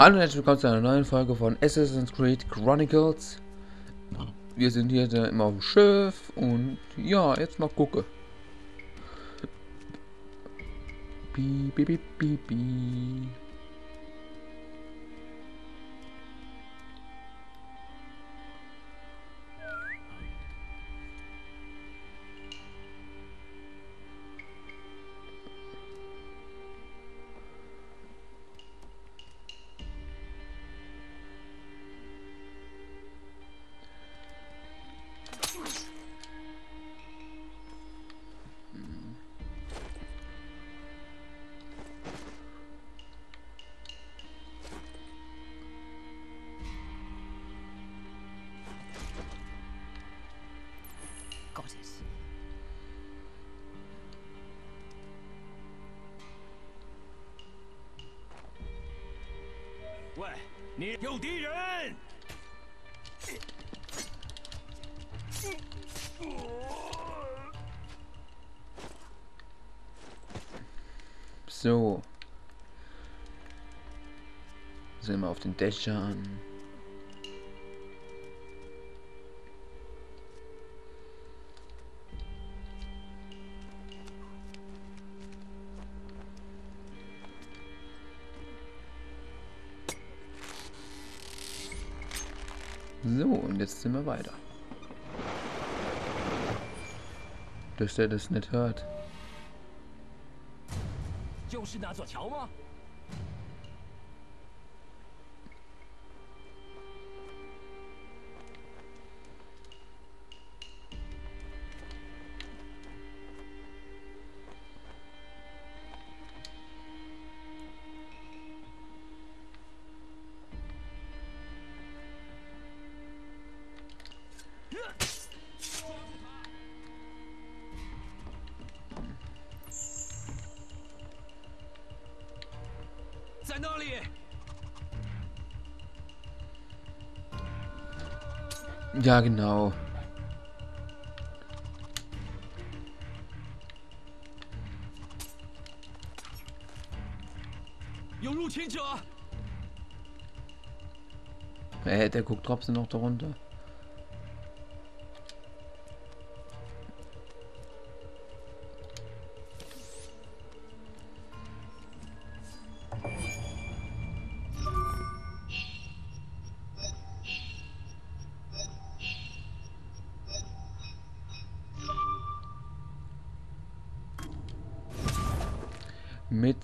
Hallo und herzlich willkommen zu einer neuen Folge von Assassin's Creed Chronicles. Wir sind hier immer auf dem Schiff und ja, jetzt mal gucken. Bi, bi, bi, bi, 喂，你有敌人！ So. Sind wir auf den Dächern. So, und jetzt sind wir weiter. Dass der das nicht hört. 就是那座桥吗？ Ja, genau. Äh, der guckt trotzdem noch darunter.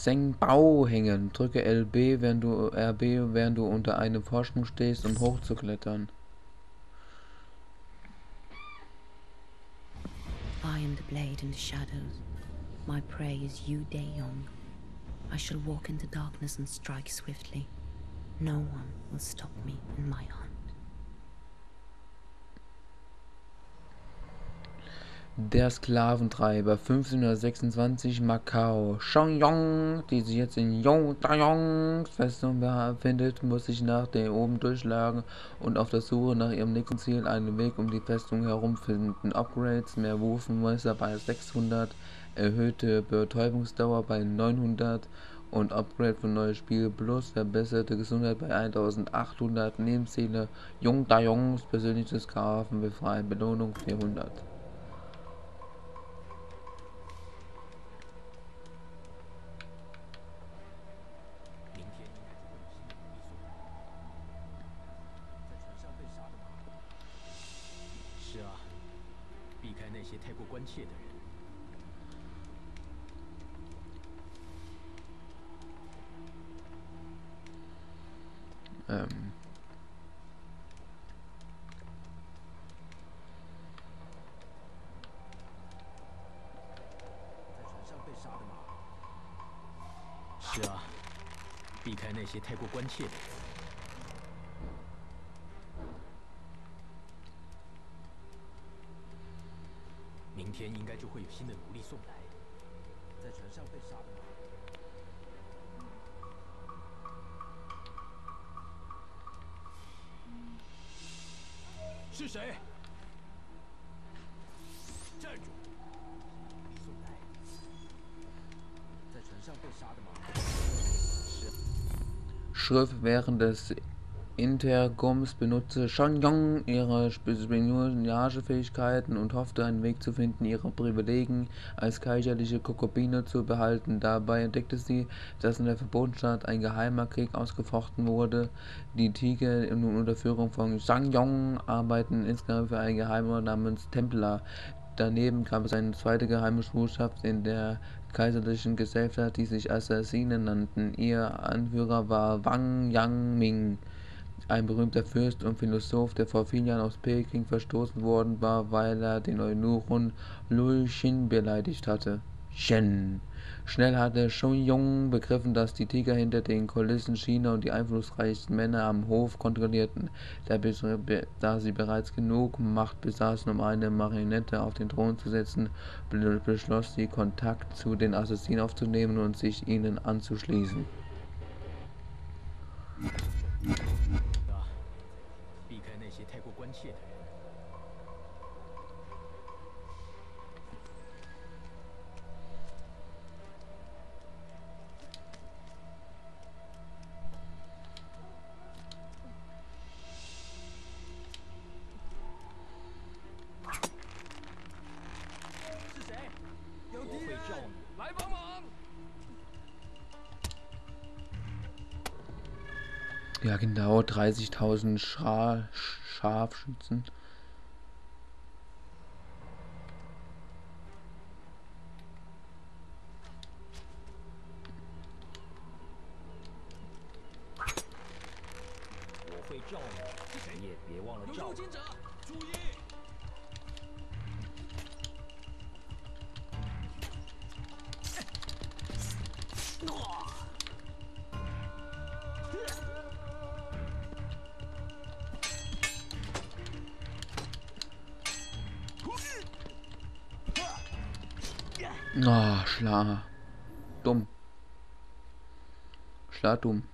Mit Sengbau hängen. Drücke LB, während du RB, während du unter einem Vorsprung stehst, um hochzuklettern. I am the blade in the shadows. My prey is you, Young. I shall walk into darkness and strike swiftly. No one will stop me in my hunt. Der Sklaventreiber 1526 Macau. Shangyong, die sich jetzt in Yongdayongs Festung befindet, muss sich nach der oben durchschlagen und auf der Suche nach ihrem nächsten Ziel einen Weg um die Festung herum finden. Upgrades, mehr Wurfenmesser bei 600, erhöhte Betäubungsdauer bei 900 und Upgrade von neues Spiel plus verbesserte Gesundheit bei 1800 Nebenziele Yongdayongs persönliches Grafen befreien Belohnung 400. 些太过关切的人。Ähm. “是啊，避开那些太过关切的人。明天应该就会有新的奴隶送来。是谁？站住！在船上被杀的吗？是。Schrift während des Intergums benutzte Shanyong ihre Spionagefähigkeiten und hoffte, einen Weg zu finden, ihre Privilegien als kaiserliche Konkubine zu behalten. Dabei entdeckte sie, dass in der Verbotensstadt ein geheimer Krieg ausgefochten wurde. Die Tiger nun unter Führung von Shanyong arbeiten insgesamt für einen Geheimrat namens Templar. Daneben gab es eine zweite geheime Schwurschaft in der kaiserlichen Gesellschaft, die sich Assassinen nannten. Ihr Anführer war Wang Yangming ein berühmter Fürst und Philosoph, der vor vielen Jahren aus Peking verstoßen worden war, weil er den Eunuchen Lu Xin beleidigt hatte. Shen. Schnell hatte Yong begriffen, dass die Tiger hinter den Kulissen China und die einflussreichsten Männer am Hof kontrollierten, da sie bereits genug Macht besaßen, um eine Marionette auf den Thron zu setzen, beschloss sie, Kontakt zu den Assassinen aufzunehmen und sich ihnen anzuschließen. 关切的人。是谁？有敌人！来帮忙！Ja, genau, 30.000 Schra Scharfschützen Oh, Schla. Dumm. Schla dumm.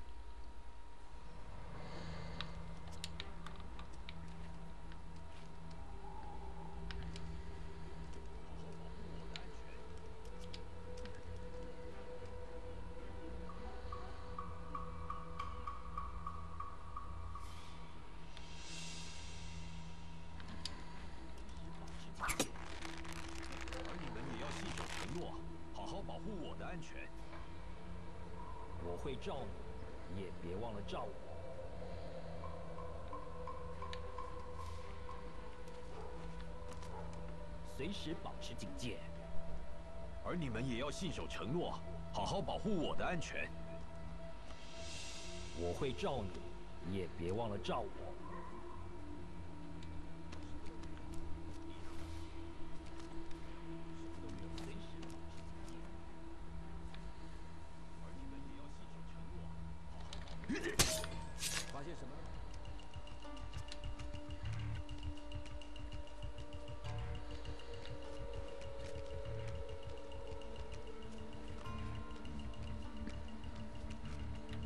会罩你，也别忘了罩我。随时保持警戒，而你们也要信守承诺，好好保护我的安全。我会罩你，也别忘了照我。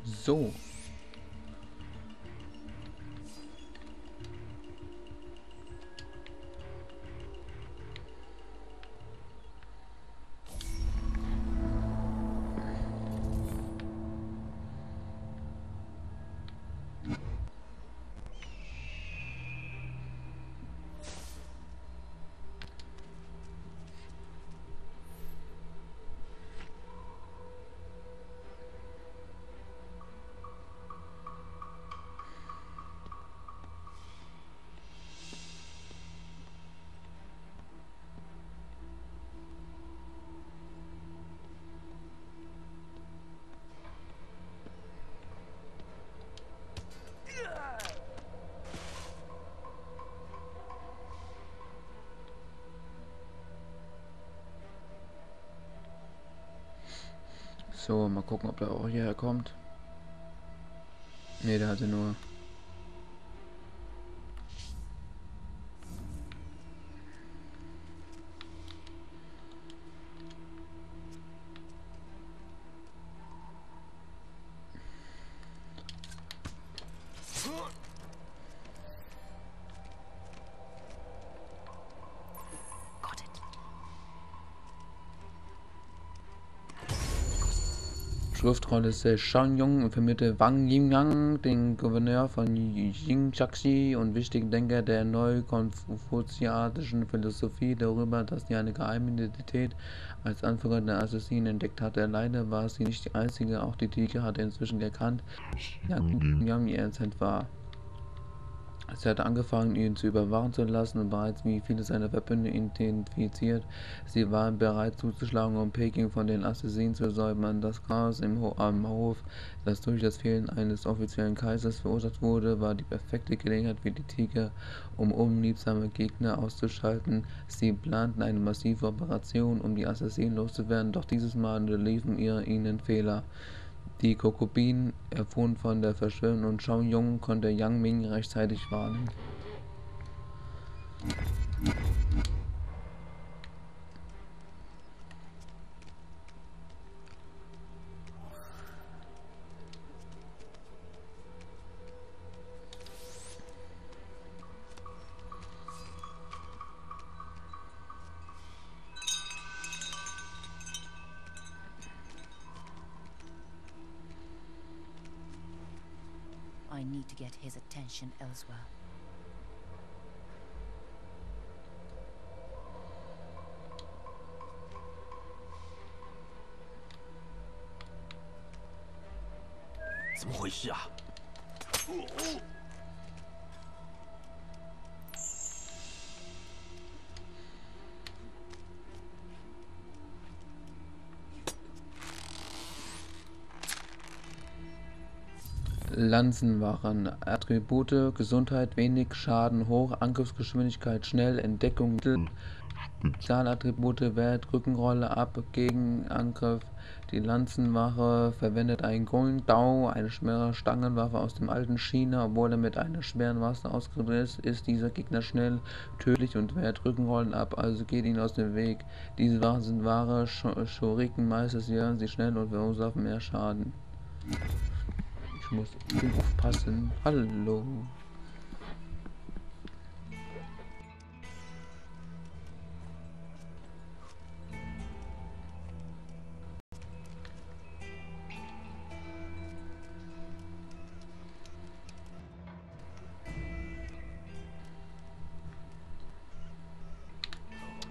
So. So, mal gucken, ob der auch hierher kommt. Ne, der hatte nur Schriftrolle Se Shan-Yong informierte Wang Yingyang, den Gouverneur von Yingxiaxi und wichtigen Denker der neu-konfuziatischen Philosophie, darüber, dass sie eine geheime Identität als Anführer der Assassinen entdeckt hatte. Leider war sie nicht die einzige, auch die Tiger hatte inzwischen erkannt, Yang Yang ihr Zeit war. Sie hatte angefangen, ihn zu überwachen zu lassen und bereits wie viele seiner Verbündeten identifiziert. Sie waren bereit zuzuschlagen, um Peking von den Assassinen zu säubern. Das Chaos im Ho am Hof, das durch das Fehlen eines offiziellen Kaisers verursacht wurde, war die perfekte Gelegenheit für die Tiger, um unliebsame Gegner auszuschalten. Sie planten eine massive Operation, um die Assassinen loszuwerden, doch dieses Mal unterliefen ihnen Fehler. Die Konkubinen erfuhren von der Verschwörung und Shao Yong konnte Yang Ming rechtzeitig warnen. Need to get his attention elsewhere. “怎 Lansen waren Attribute Gesundheit wenig, Schaden hoch, Angriffsgeschwindigkeit schnell, Entdeckung mittel, Zahlattribute Wert, Rückenrolle ab, Gegenangriff. Die Lanzenwache verwendet einen Gong Dao, eine schwere Stangenwaffe aus dem alten China. Obwohl er mit einer schweren Waffe ausgerüstet ist, ist dieser Gegner schnell, tödlich und wehrt Rückenrollen ab, also geht ihn aus dem Weg. Diese Waffen sind wahre Sch Schuriken, meistens werden sie schnell und verursachen mehr Schaden. Ich muss aufpassen. Hallo.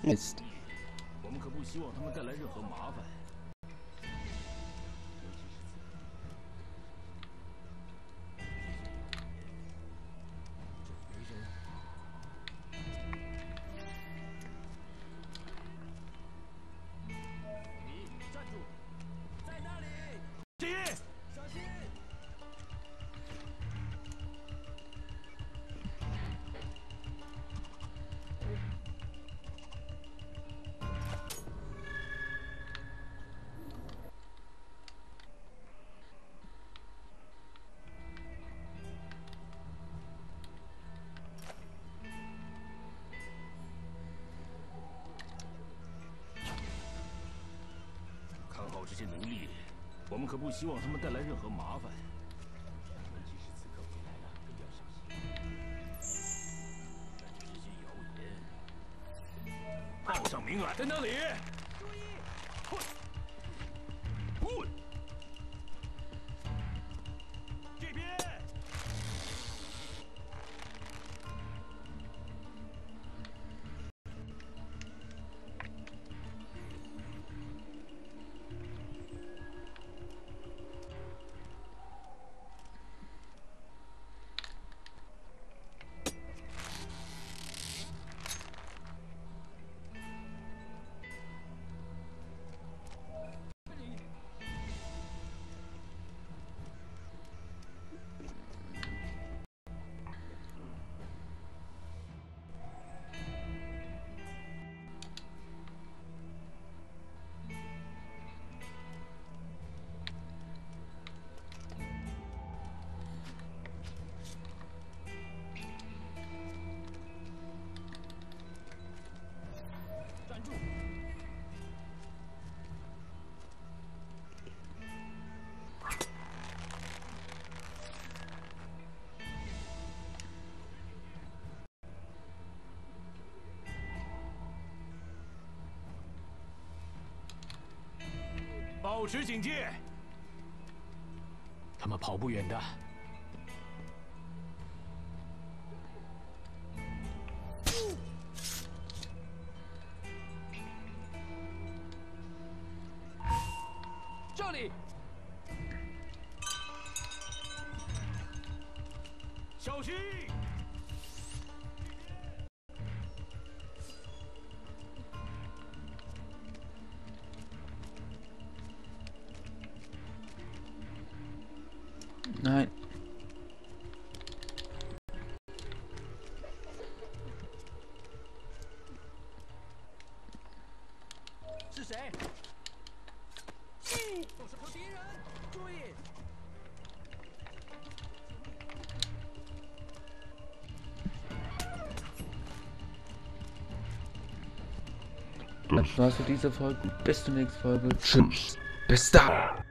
Mist. 这些奴隶，我们可不希望他们带来任何麻烦。报上名来，在那里？保持警戒。他们跑不远的。！Nein. Das war's für diese Folge. Bis zur nächsten Folge. Tschüss. Bis dann.